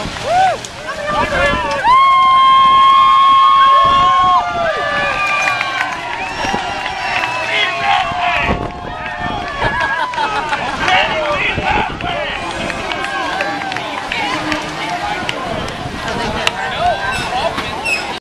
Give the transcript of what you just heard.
go. Woo!